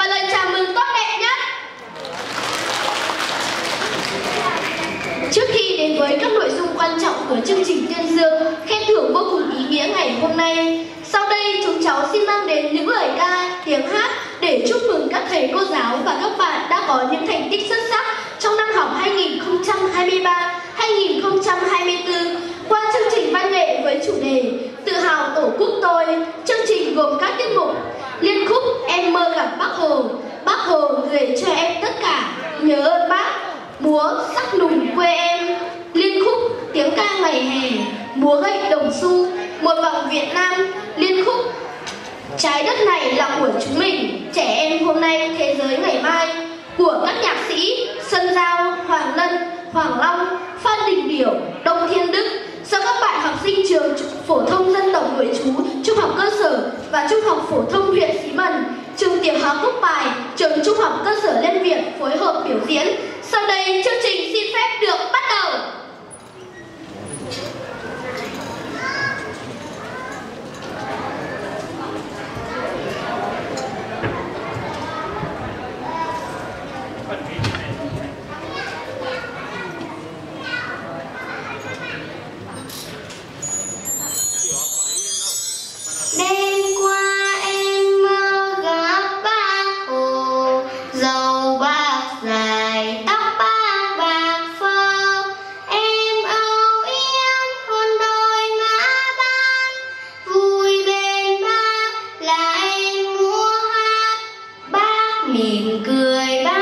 và lời chào mừng tốt đẹp nhất. Trước khi đến với các nội dung quan trọng của chương trình tuyên dương, khen thưởng vô cùng ý nghĩa ngày hôm nay, sau đây chúng cháu xin mang đến những lời ca, tiếng hát để chúc mừng các thầy cô giáo và các bạn đã có những thành tích xuất sắc trong năm học 2023-2024 qua chương trình văn nghệ với chủ đề Tự hào Tổ quốc tôi. Chương trình gồm các tiết mục Liên khúc Em mơ gặp Bác Hồ, Bác Hồ gửi cho em tất cả, nhớ ơn bác, múa sắc nùng quê em, liên khúc tiếng ca ngày hè, múa gậy đồng xu, một vọng Việt Nam, liên khúc Trái đất này là của chúng mình, trẻ em hôm nay, thế giới ngày mai. Của các nhạc sĩ Sơn Giao, Hoàng Lân, Hoàng Long, Phan Đình Điểu, Đông Thiên Đức các bạn học sinh trường phổ thông dân tộc nội trú, trung học cơ sở và trung học phổ thông huyện Xí Mần, trường tiểu học Cúc Bài, trường trung học cơ sở Liên Việt phối hợp biểu diễn. mỉm cười bao